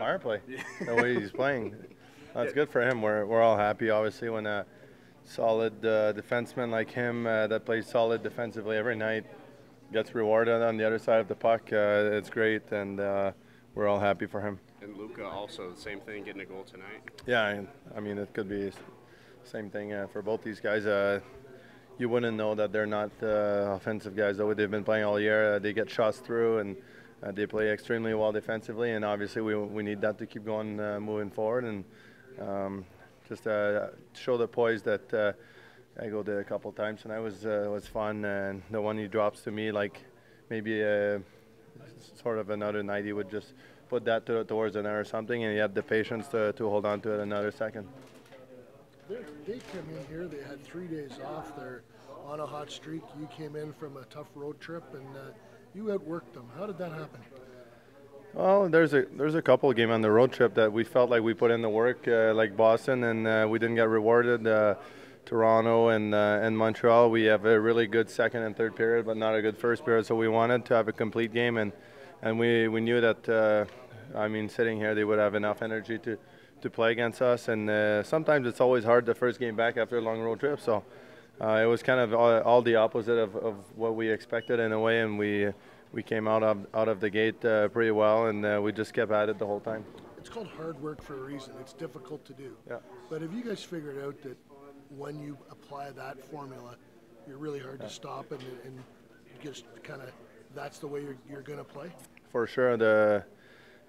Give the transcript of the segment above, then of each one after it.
power play. the way he's playing, that's good for him. We're we're all happy, obviously, when a solid uh, defenseman like him uh, that plays solid defensively every night gets rewarded on the other side of the puck. Uh, it's great, and uh, we're all happy for him. And Luca also the same thing, getting a goal tonight. Yeah, I mean it could be same thing uh, for both these guys. Uh, you wouldn't know that they're not uh, offensive guys. Though they've been playing all year, uh, they get shots through and uh, they play extremely well defensively. And obviously, we we need that to keep going, uh, moving forward, and um, just show the poise that. I go there a couple times, and that was was fun. And the one he drops to me, like maybe sort of another night, he would just put that to, towards the net or something, and he had the patience to, to hold on to it another second. They came in here. They had three days off. They're on a hot streak. You came in from a tough road trip, and uh, you outworked them. How did that happen? Well, there's a there's a couple of games on the road trip that we felt like we put in the work, uh, like Boston, and uh, we didn't get rewarded. Uh, Toronto and uh, and Montreal, we have a really good second and third period, but not a good first period. So we wanted to have a complete game, and and we, we knew that. Uh, I mean, sitting here, they would have enough energy to to play against us. And uh, sometimes it's always hard the first game back after a long road trip. So uh, it was kind of all, all the opposite of, of, what we expected in a way, and we we came out of out of the gate uh, pretty well, and uh, we just kept at it the whole time. It's called hard work for a reason. It's difficult to do. Yeah. But have you guys figured out that when you apply that formula, you're really hard yeah. to stop and, and just kind of that's the way you're, you're going to play? For sure. The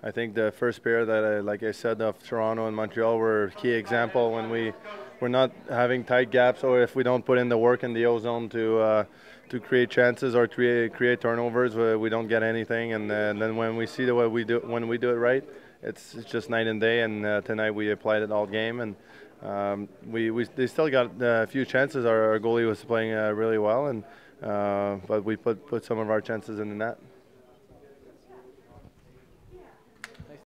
I think the first pair that, I, like I said, of Toronto and Montreal were a key example when we we're not having tight gaps, or if we don't put in the work in the ozone to uh, to create chances or create create turnovers, we don't get anything. And, and then when we see the way we do when we do it right, it's, it's just night and day. And uh, tonight we applied it all game, and um, we, we they still got a few chances. Our, our goalie was playing uh, really well, and uh, but we put put some of our chances in the net.